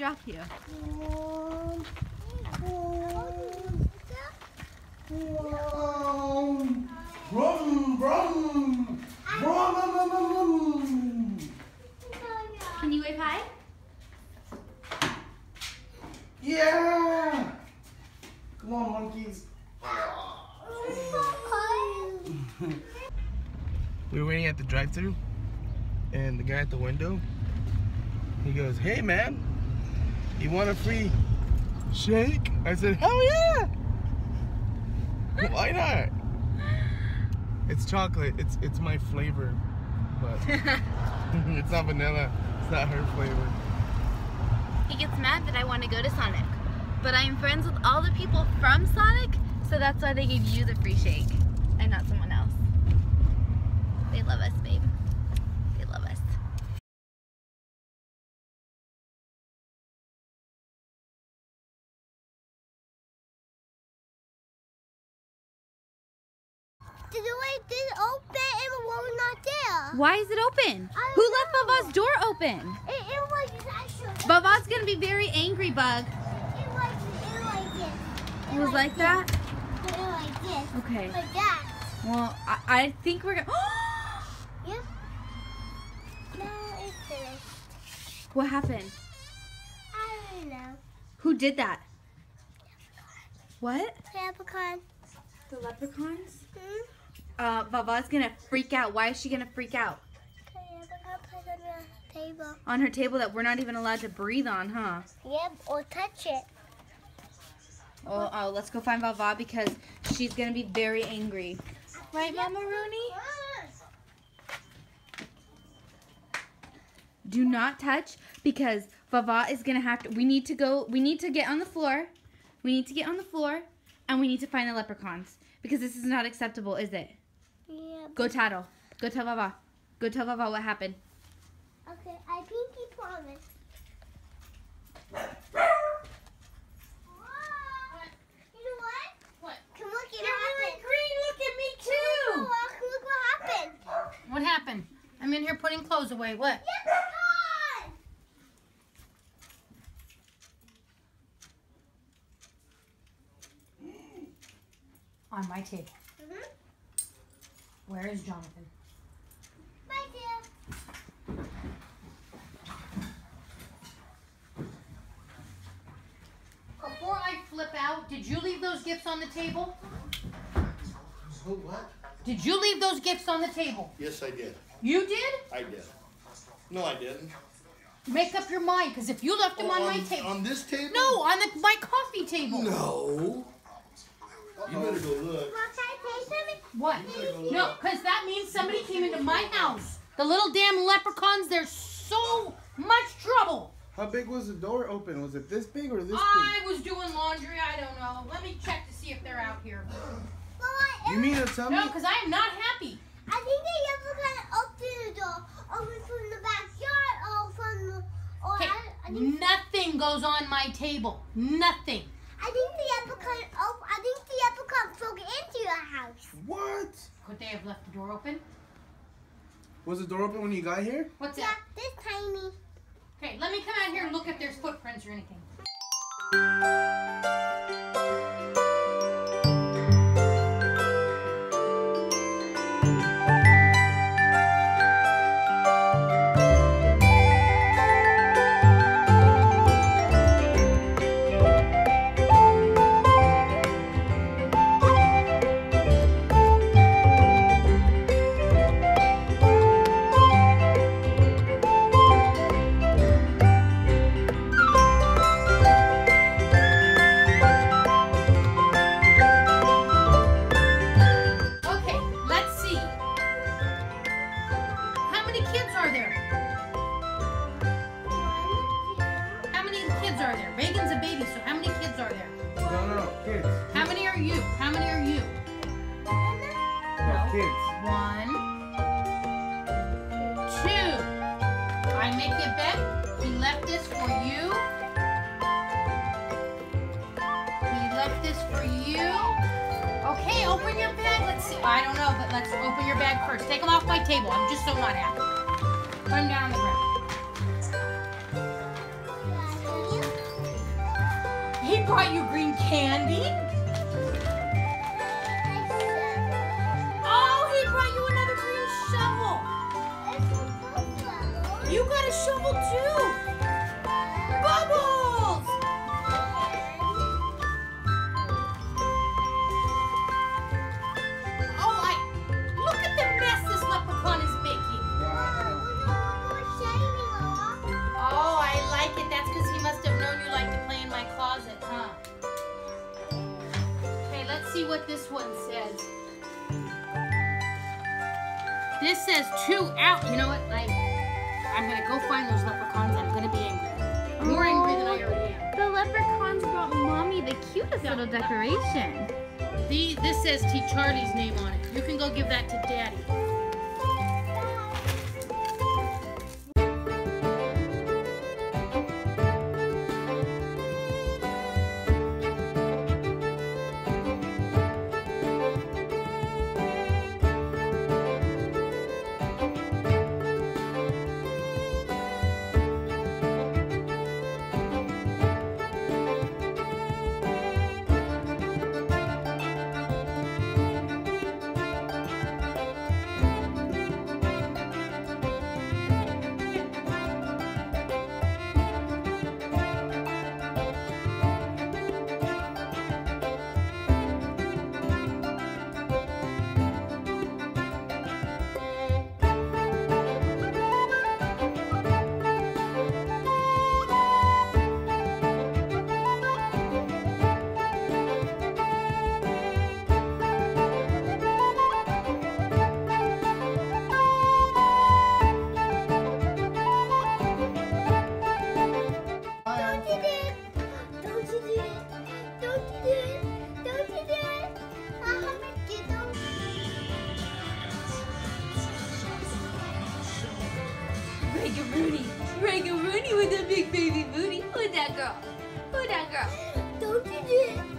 he's not gonna drop you. Can you wave hi? Yeah! Come on, monkeys. we were waiting at the drive-thru, and the guy at the window, he goes, "Hey, man, you want a free shake?" I said, "Hell yeah! Why not?" It's chocolate. It's it's my flavor, but it's not vanilla. It's not her flavor. He gets mad that I want to go to Sonic. But I'm friends with all the people from Sonic, so that's why they gave you the free shake and not someone else. They love us, babe. Why is it open? Who don't left know. Bava's door open? It, it was actually. Bava's gonna be very angry, Bug. It was, it was this. It was like that? It was like this. Okay. Like that. Well, I, I think we're gonna. Yep. Now it's finished. what happened? I don't know. Who did that? What? Leprechaun. The leprechauns? Hmm? Uh, Bava's gonna freak out. Why is she gonna freak out? Okay, leprechaun put on table. On her table that we're not even allowed to breathe on, huh? Yep, or touch it. Oh, oh let's go find Vava because she's gonna be very angry. Right, Mama Rooney? Do not touch because Vava is gonna have to. We need to go. We need to get on the floor. We need to get on the floor, and we need to find the leprechauns because this is not acceptable, is it? Yep. Go tattle. Go tell Vava. Go tell Vava what happened. Okay, I pinky promise. You know what? What? Come look at You're what wearing happened. Look at me Look, too. look what happened. What happened? I'm in here putting clothes away. What? Leprechaun! On my table. Where is Jonathan? Right there. Before I flip out, did you leave those gifts on the table? Who, what? Did you leave those gifts on the table? Yes, I did. You did? I did. No, I didn't. Make up your mind, because if you left them oh, on, Oh, my table. On this table? no, on the, my coffee table. No. You better go look. Want I say something? What? You better go look. No, because that means somebody came into my house. The little damn leprechauns, they're so much trouble. How big was the door open? Was it this big or this big? I was doing laundry. I don't know. Let me check to see if they're out here. Well, I, big? You mean to tell me? No, because I am not happy. I think they ever kind of open the door, open from the backyard, or from the, or Okay, I, I think, nothing goes on my table. Nothing. I think the leprechaun, op I think the leprechaun broke into your house. What? Could they have left the door open? Was the door open when you got here? What's Yeah, that? this tiny. Okay, let me come out here and look if there's footprints or anything. How many? No, kids. One, two. I make you a bet. He left this for you. He left this for you. Okay, open your bag. Let's see. I don't know, but let's open your bag first. Take them off my table. I'm just so not happy. Put them down on the ground. He brought you green candy? Shovel. Too. Bubbles! Oh, I look at the mess this leprechaun is making. Oh, I like it. That's because he must have known you like to play in my closet, huh? Okay, let's see what this one says. This says two out. You know what? I, I'm gonna go find those leprechauns. I'm gonna be angry. More angry than I already am. The leprechauns brought mommy the cutest little decoration. The, this says T. Charlie's name on it. You can go give that to Daddy. Don't you do it.